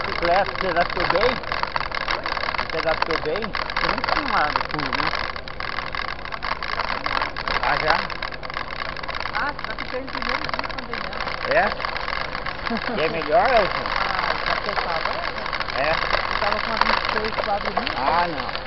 completo, você adaptou bem? Você adaptou bem? Você não tinha uma do fundo, né? Ah, já? Ah, você tá ficando em primeiro dia também, né? É? E é melhor, Elton? Ah, já que eu tava. É? Eu tava com a 26 quadros Ah, não.